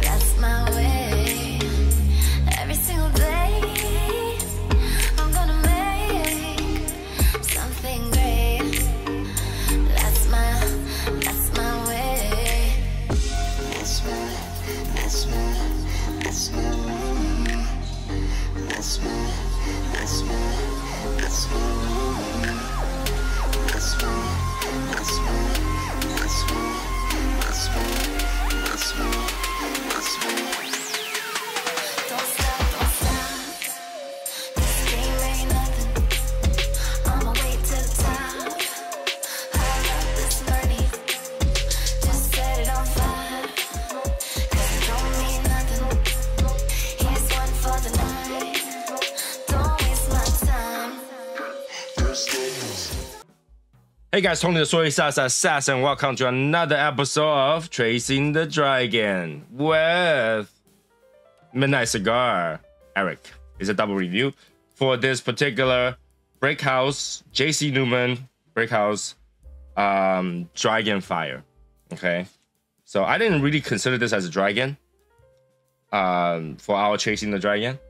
That's my way. Every single day, Hey guys, Tony the Soy Sauce Sass, and welcome to another episode of Chasing the Dragon with Midnight Cigar. Eric It's a double review for this particular Brickhouse JC Newman Brickhouse um, Dragon Fire. Okay, so I didn't really consider this as a dragon um, for our Chasing the Dragon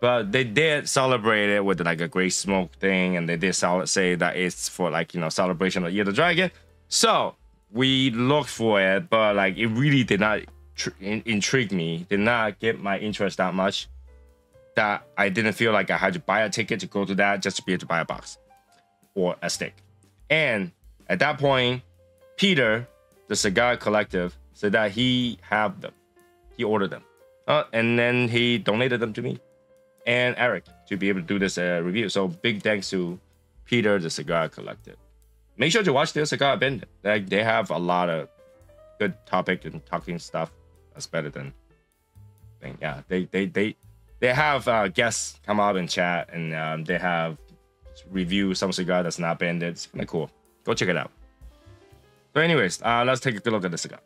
but they did celebrate it with like a great smoke thing, and they did say that it's for like you know celebration of Year of the Dragon. So we looked for it, but like it really did not in- intrigue me, did not get my interest that much. That I didn't feel like I had to buy a ticket to go to that just to be able to buy a box or a stick. And at that point, Peter, the cigar collective, said that he have them, he ordered them, uh, and then he donated them to me and Eric to be able to do this uh, review. So big thanks to Peter, the Cigar Collective. Make sure to watch their Cigar Bend. Like they have a lot of good topic and talking stuff. That's better than thing. Yeah, they they they they have uh, guests come up and chat, and um, they have review some cigar that's not bended. It's kind of cool. Go check it out. So, anyways, uh, let's take a good look at the cigar.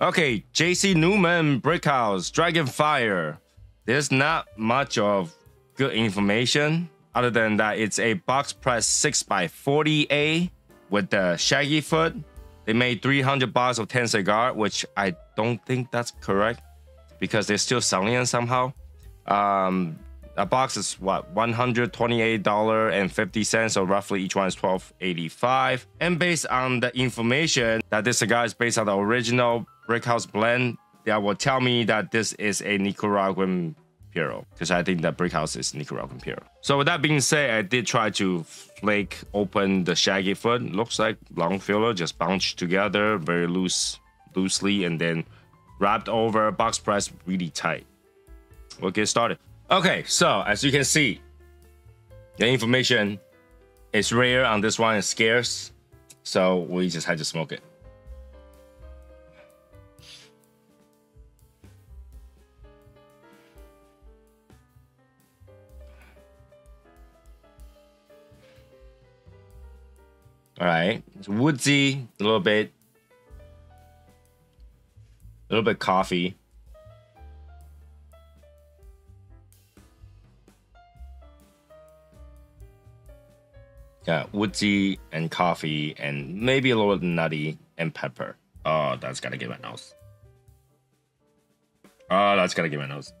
Okay, JC Newman Brickhouse Dragonfire there's not much of good information other than that it's a box press 6x40A with the shaggy foot. They made 300 bars of 10 cigar, which I don't think that's correct because they're still selling it somehow. Um, a box is what $128.50, so roughly each one is $12.85. And based on the information that this cigar is based on the original Brickhouse blend, that will tell me that this is a Nicaraguan Puro because I think that Brickhouse is Nicaraguan Puro. So with that being said, I did try to flake open the shaggy foot. Looks like long filler just bunched together very loose, loosely, and then wrapped over box press really tight. We'll get started. Okay, so as you can see, the information is rare on this one, it's scarce. So we just had to smoke it. All right, it's woodsy, a little bit, a little bit coffee. Yeah, woodsy and coffee, and maybe a little nutty and pepper. Oh, that's gotta get my nose. Oh, that's gotta get my nose.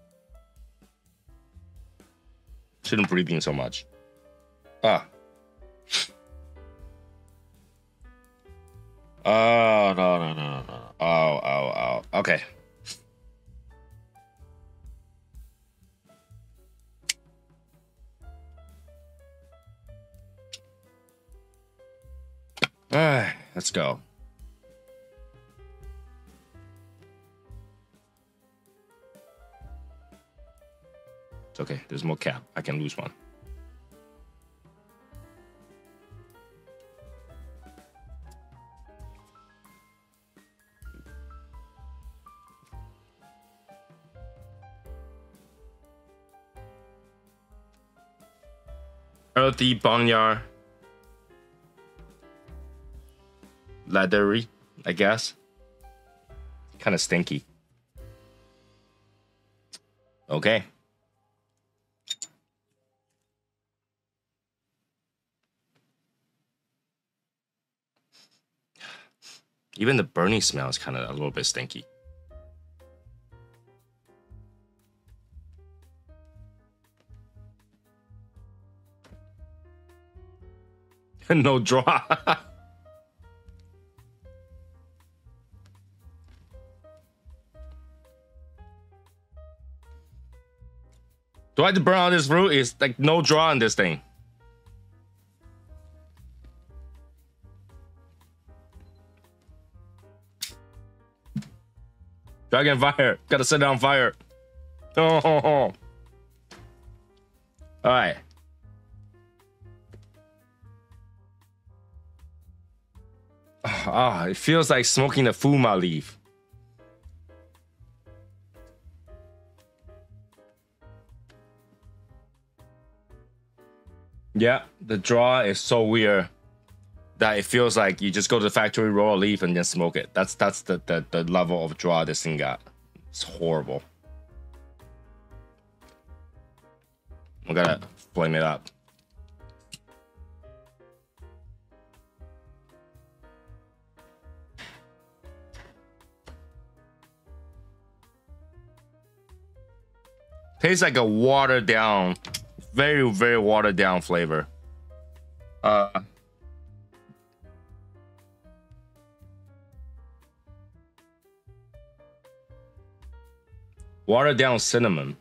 Shouldn't breathe in so much. Ah. Oh no no no no no! Oh oh oh! Okay. All right, let's go. It's okay. There's more cap. I can lose one. earthy Bonyar. leathery i guess. Kind of stinky. Okay. Even the burning smell is kind of a little bit stinky. no draw. Do I have to burn out this fruit? It's like no draw on this thing. Dragon fire. Gotta set down fire. Oh, oh, oh. All right. Ah, it feels like smoking a fuma leaf. Yeah, the draw is so weird that it feels like you just go to the factory, roll a leaf, and then smoke it. That's that's the the, the level of draw this thing got. It's horrible. We gotta flame it up. Tastes like a watered down, very very watered down flavor. Uh. Watered down cinnamon,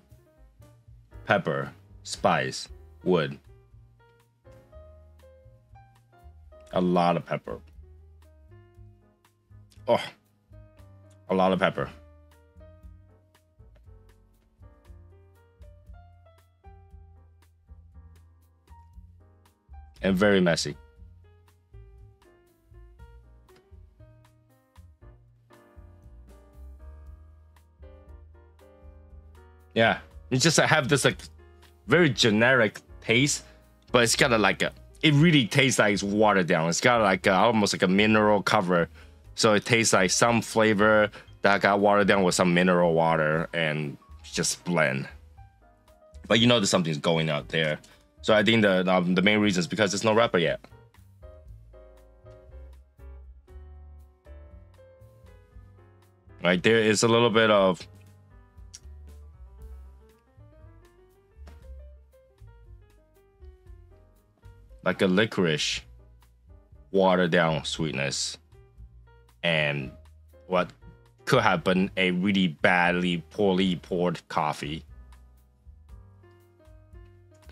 pepper, spice, wood. A lot of pepper. Oh, a lot of pepper. And very messy. Yeah, you just have this like very generic taste, but it's got a, like a it really tastes like it's watered down. It's got like a, almost like a mineral cover, so it tastes like some flavor that got watered down with some mineral water and just blend. But you know there's something's going out there, so I think the um, the main reason is because there's no wrapper yet. Right there is a little bit of like a licorice watered down sweetness and what could have been a really badly poorly poured coffee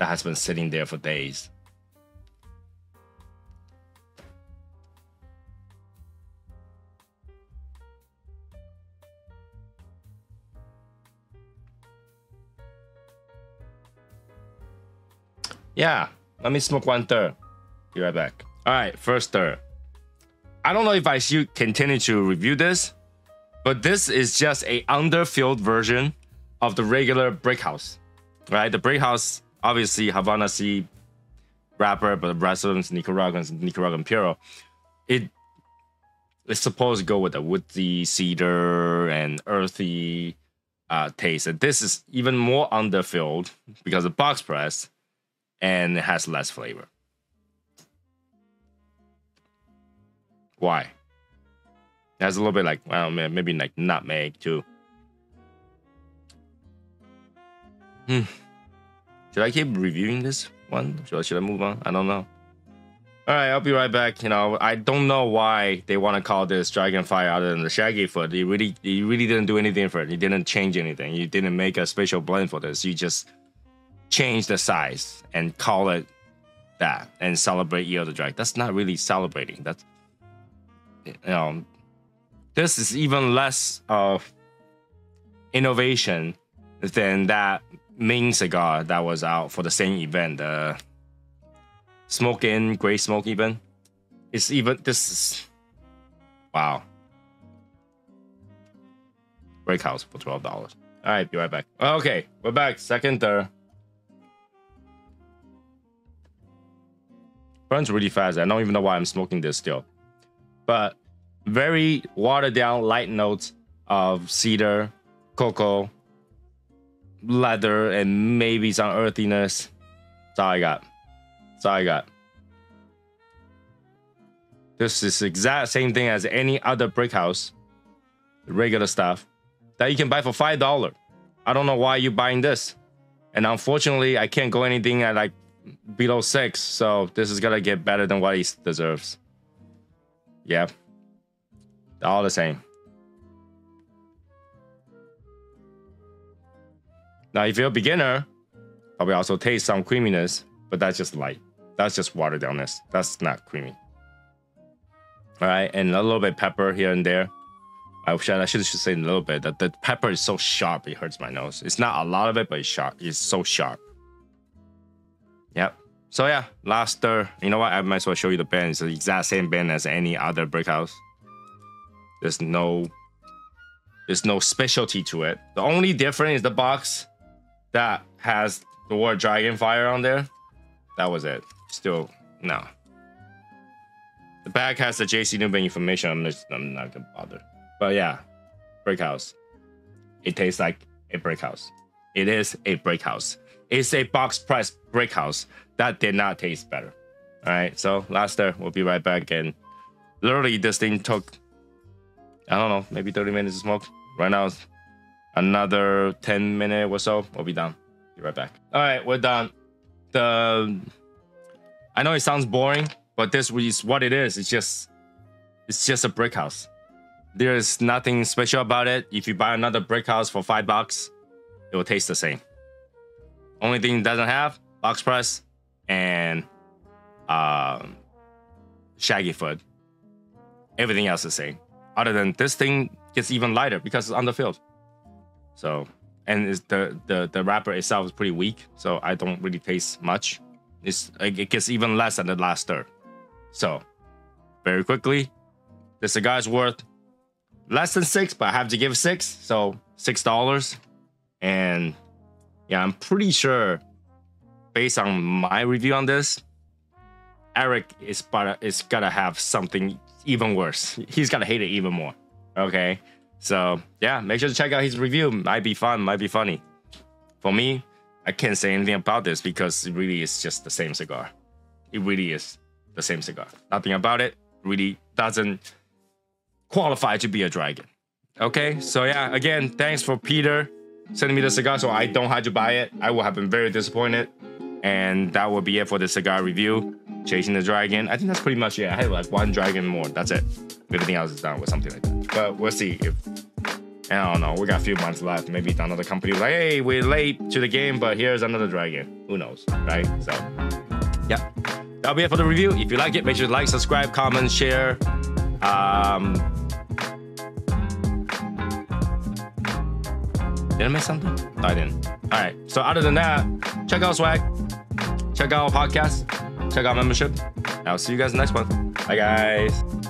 that has been sitting there for days yeah let me smoke one third. Be right back. All right, first third. I don't know if I should continue to review this, but this is just a underfilled version of the regular brick house. Right? The brick house, obviously Havana seed wrapper, but them is Nicaraguan, Puro. It it's supposed to go with the woody cedar and earthy uh, taste. And this is even more underfilled because of box press and it has less flavor. Why? It has a little bit like, well, maybe like nutmeg too. Hmm. Should I keep reviewing this one? Should I, should I move on? I don't know. All right, I'll be right back. You know, I don't know why they want to call this Dragonfire other than the Shaggy Foot. You really, you really didn't do anything for it. You didn't change anything. You didn't make a special blend for this. You just change the size and call it that and celebrate Year of the Dragon. That's not really celebrating. That's you know, this is even less of innovation than that Ming cigar that was out for the same event, the Smoke In Great Smoke event. It's even this is wow. Brick house for twelve dollars. All right, be right back. Okay, we're back. Second, third. burns really fast. I don't even know why I'm smoking this still. But very watered down light notes of cedar, cocoa, leather, and maybe some earthiness. That's all I got. That's all I got. This is exact same thing as any other brick house, regular stuff that you can buy for five dollar. I don't know why you're buying this, and unfortunately, I can't go anything at like below six. So this is gonna get better than what he deserves. Yeah, all the same. Now, if you're a beginner, probably also taste some creaminess, but that's just light. That's just watered downness. That's not creamy. All right, and a little bit pepper here and there. I should I should, should say a little bit that the pepper is so sharp it hurts my nose. It's not a lot of it, but it's sharp. It's so sharp. Yep. So yeah, last stir. You know what? I might as well show you the band. It's the exact same band as any other brick house. There's no there's no specialty to it. The only difference is the box that has the word Dragon Fire on there. That was it. Still, no. The back has the JC Newman information. I'm, just, I'm not gonna bother. But yeah, brick house. It tastes like a brick house. It is a brick house. It's a box press brick house that did not taste better. All right, so last there, we'll be right back. And literally, this thing took, I don't know, maybe 30 minutes to smoke. Right now, another 10 minute or so, we'll be done. Be right back. All right, we're done. The I know it sounds boring, but this is what it is. It's just it's just a brick house. There is nothing special about it. If you buy another brick house for five bucks, it will taste the same. Only thing it doesn't have box press and um, shaggy foot. Everything else is the same. Other than this thing gets even lighter because it's underfilled. So and it's the the the wrapper itself is pretty weak, so I don't really taste much. It's it gets even less than the last stir. So very quickly, the cigar is worth less than six, but I have to give six, so six dollars. And yeah, I'm pretty sure, based on my review on this, Eric is but is gonna have something even worse. He's gonna hate it even more. Okay, so yeah, make sure to check out his review. Might be fun, might be funny. For me, I can't say anything about this because it really is just the same cigar. It really is the same cigar. Nothing about it really doesn't qualify to be a dragon. Okay, so yeah, again, thanks for Peter sending me the cigar so I don't have to buy it. I will have been very disappointed. And that will be it for the cigar review. Chasing the Dragon. I think that's pretty much it. I had like one dragon more. That's it. Everything else is done with something like that. But we'll see if I don't know. We got a few months left. Maybe another company like, hey, we're late to the game, but here's another dragon. Who knows? Right? So yeah. That'll be it for the review. If you like it, make sure to like, subscribe, comment, share. Um Did I miss something? I didn't. All right. So other than that, check out Swag. Check out our podcast. Check out membership. I'll see you guys next one. Bye, guys.